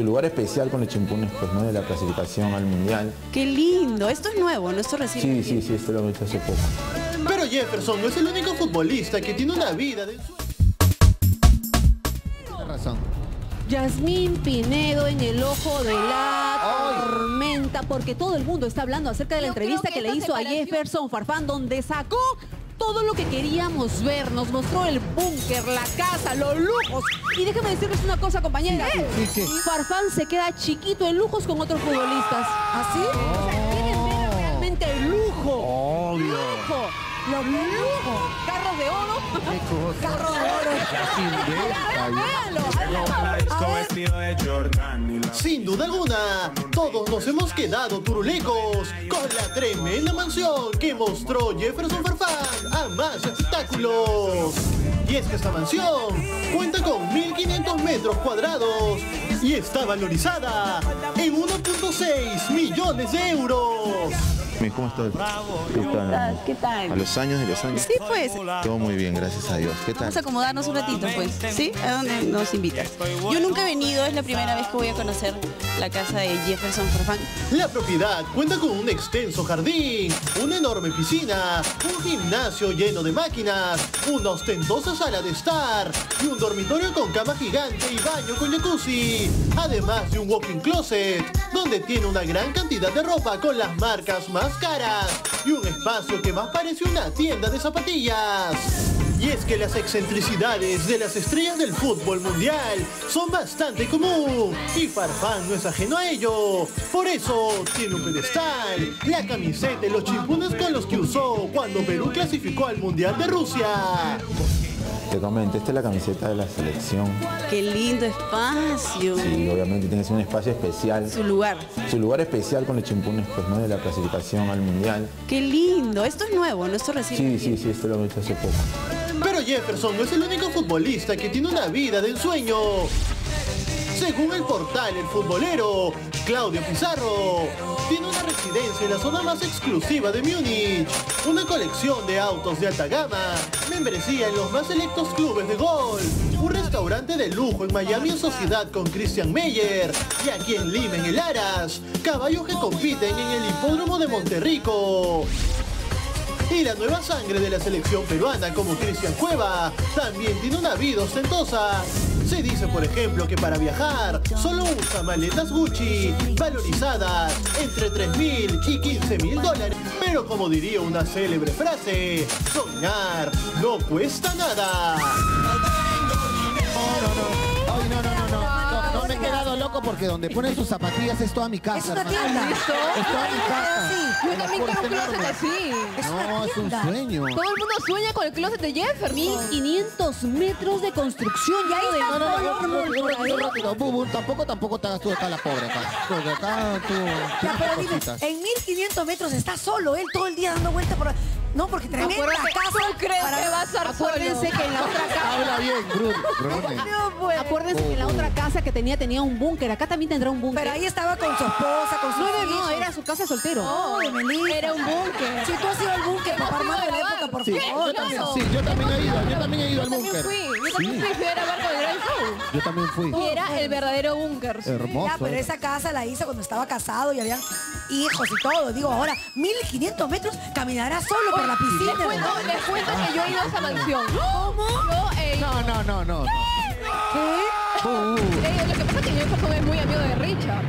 su lugar especial con los chimpunes, pues, ¿no? De la clasificación al mundial. Qué lindo. Esto es nuevo, ¿no? Esto recién. Sí, sí, sí, esto lo he hecho hace poco. Pero Jefferson no es el único futbolista que tiene una vida de razón. Yasmín Pinedo en el ojo de la tormenta, porque todo el mundo está hablando acerca de la Yo entrevista que, que le hizo a Jefferson Farfán, donde sacó todo lo que queríamos ver. Nos mostró el búnker, la casa, los lujos. Y déjame decirles una cosa, compañera. Sí, sí. Farfán se queda chiquito en lujos con otros futbolistas. ¿Así? Los lujos. Carros de oro. Carros de oro. Sin duda alguna, todos nos hemos quedado turulecos con la tremenda mansión que mostró Jefferson Farfán a más espectáculos. Y es que esta mansión cuenta con 1.500 metros cuadrados y está valorizada en 1.6 millones de euros. ¿Cómo estás? ¿Qué tal? ¿Qué tal? A los años de los años. Sí, pues. Todo muy bien, gracias a Dios. ¿Qué tal? Vamos a acomodarnos un ratito, pues. ¿Sí? ¿A dónde nos invitas? Yo nunca he venido, es la primera vez que voy a conocer la casa de Jefferson Farfán. La propiedad cuenta con un extenso jardín, una enorme piscina, un gimnasio lleno de máquinas, una ostentosa sala de estar y un dormitorio con cama gigante y baño con jacuzzi. Además de un walk-in closet, donde tiene una gran cantidad de ropa con las marcas más caras y un espacio que más parece una tienda de zapatillas. Y es que las excentricidades de las estrellas del fútbol mundial son bastante común y Farfán no es ajeno a ello. Por eso tiene un pedestal, la camiseta y los chimpunes con los que usó cuando Perú clasificó al Mundial de Rusia. Te comento, esta es la camiseta de la selección. Qué lindo espacio. Y obviamente tiene que ser un espacio especial. Su lugar. Su lugar especial con los chimpunes, pues, ¿no? De la clasificación al mundial. Qué lindo. Esto es nuevo, ¿no? Esto recién. Sí, sí, sí, esto lo he hecho hace poco. Pero Jefferson no es el único futbolista que tiene una vida de ensueño. Según el portal El Futbolero, Claudio Pizarro tiene una residencia en la zona más exclusiva de Múnich, una colección de autos de alta gama, membresía en los más selectos clubes de golf, un restaurante de lujo en Miami en sociedad con Christian Meyer y aquí en Lima en el Aras, caballos que compiten en el hipódromo de Monterrico. Y la nueva sangre de la selección peruana como Cristian Cueva también tiene una vida ostentosa. Se dice, por ejemplo, que para viajar solo usa maletas Gucci, valorizadas entre 3 mil y 15 mil dólares. Pero como diría una célebre frase, soñar no cuesta nada. He quedado loco porque donde ponen sus zapatillas es toda mi casa. Es una hermano. tienda. Es toda mi casa. Yo también tengo un closet así. No, es un sueño. Todo el mundo sueña con el closet de Jefferson. 1500 metros de construcción. Ya ahí de está No, no, no, no, no, tampoco, tampoco te hagas tú acá la pobre acá. Porque acá tú Ya, pero dime, en 1500 metros está solo él todo el día dando vueltas por... No, porque tremenda Acuérdate, casa. ¿tú crees para- que va a estar Acuérdense solo? que en la otra casa. Habla bien, Bruno. No, pues. Acuérdense que en la otra casa que tenía tenía un búnker. Acá también tendrá un búnker. Pero ahí estaba con su esposa, con su No, no, no, era su casa soltero. Melissa. Era un búnker. Si tú has ido al búnker, ido por Sí, favor. yo también, Claro. sí, yo también he ido, yo también he ido al Yo también búnker. fui. Yo también fui. A Gran Show. Yo también fui. Y era el verdadero búnker. Hermoso. Ya, pero era. esa casa la hizo cuando estaba casado y habían hijos y todo. Digo, ahora, 1500 metros, caminará solo por la piscina. Les cuento, les cuento que yo he ido a esa mansión. ¿Cómo? Yo he ido. No, no, no, no. no. ¿Qué? Uh, Eh, lo que pasa es que Jefferson es muy amigo de Richard.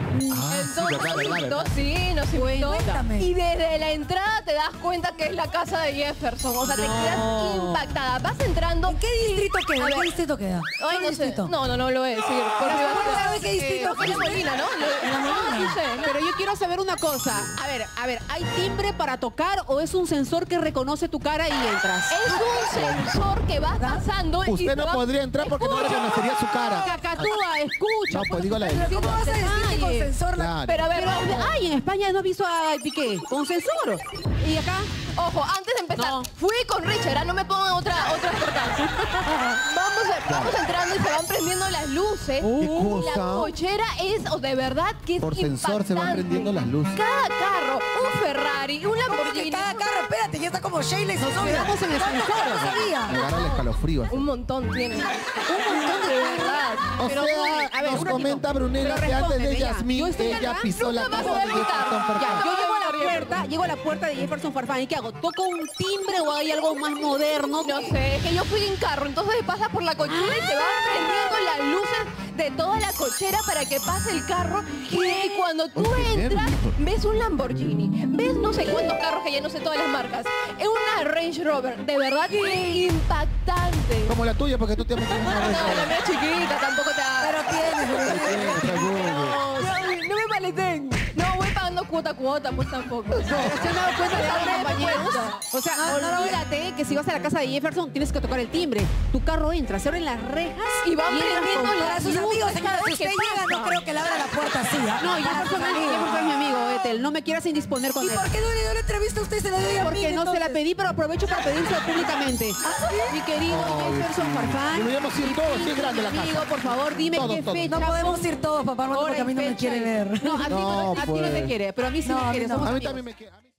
Sí, Entonces, verdad, verdad, nos invitó, verdad. sí, nos invitó. Cuéntame. Y desde la entrada te das cuenta que es la casa de Jefferson. O sea, te quedas impactada. Vas entrando. ¿En qué distrito queda? ¿En ver. qué distrito queda? Ay, ¿Qué no sé. No, no, no lo voy a decir. Por privacidad. ¿Sabe qué distrito? Eh, en la Molina, ¿no? En la Molina. No, sí sé. Pero yo quiero saber una cosa. A ver, a ver, ¿hay timbre para tocar o es un sensor que reconoce tu cara y entras? Es un sensor que vas pasando y Usted te no va- podría entrar porque no reconocería su cara. Cacatúa, escucha. No, pues dígale a él. ¿Cómo vas a decir que con sensor? la- Pero a ver, Pero, ay, en España no visto a Piqué con sensor. Y acá, Ojo, antes de empezar, No. fui con Richard, ah, no me pongan otra, otra percance. vamos, a- vamos entrando y se van prendiendo las luces. ¿Qué La cochera es, oh, de verdad, que es Por sensor se van impactante. prendiendo las luces. Cada carro, como Sheila y su Nos novia. quedamos en escalofrío. un montón tiene. Un montón de verdad. O Pero, sea, a ver, nos comenta Brunella que antes de. Yasmín, ella acá, pisó la casa de. Jefferson Farfán. yo llego a la puerta, llego a la puerta de Jefferson Farfán y ¿qué hago? ¿Toco un timbre o hay algo más moderno? No sé, es que yo fui en carro, entonces pasa por la cochera y se prendiendo luces de toda la cochera para que pase el carro. Y cuando tú entras, ves un Lamborghini, ves no sé cuántos carros que ya no sé todas las marcas. Es una Range Rover, de verdad que impactante. Como la tuya, porque tú te en una. No, la mía chiquita, tampoco te Pero tienes, No, no me maleten. No pagando cuota a cuota, pues tampoco. Algo, compañeros. O sea, No, no olvídate que si vas a la casa de Jefferson tienes que tocar el timbre. Tu carro entra, se abren las rejas Y entras prendiendo Para sus amigos, cada si usted que llega, no creo que le abra la puerta así. ¿ah? No, Jefferson es, amigos. Jefferson es mi amigo, Ethel. No me quieras indisponer con ¿Y él. por qué no le dio la entrevista a usted y se la dio a mí, Porque no se la pedí, pero aprovecho para pedírselo públicamente. Mi querido Jefferson Farfán. Deberíamos ir todos, sí es grande la casa. Amigo, por favor, dime qué fecha. No podemos ir todos, papá, porque a mí y no me quiere y- ver. No, a ti no, No, a ti no te pues. quiere, pero a mí sí No, me a mí quiere. no. somos A mí amigos. también me mí-